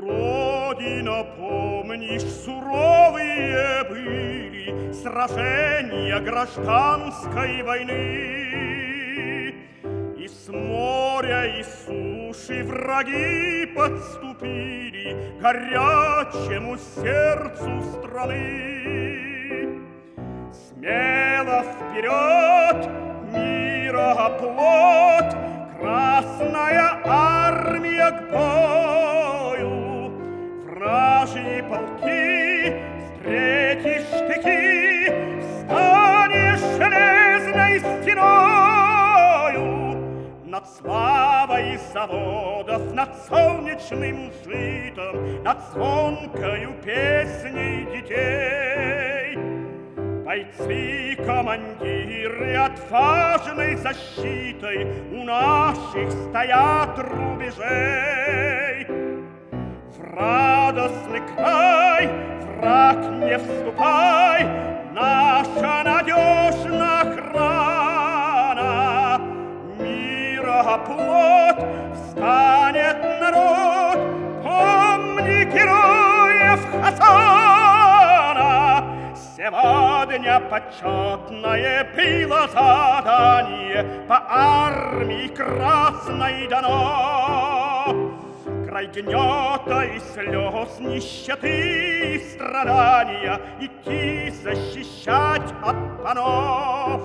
Родина, помнишь, суровые были Сражения гражданской войны. И с моря, и с суши враги подступили Горячему сердцу страны. Смело вперед, мира плод, Красная армия к бою. Вражьи полки, встретишь штыки, Станешь железной стеною. Над славой заводов, над солнечным житом, Над звонкою песней детей. Бойцы, командиры отважной защитой У наших стоят рубежей. В радостный край, враг, не вступай, Наша надежна охрана. Мира плод, встанет народ, Помни героев Хасана. Сегодня почетное было задание По армии красной дано. Край и слез, нищеты и страдания Идти защищать от панов.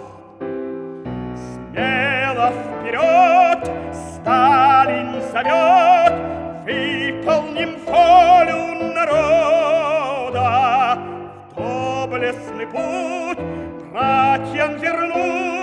Смело вперед Сталин зовет, Выполним волю народа. В доблестный путь братьям вернуть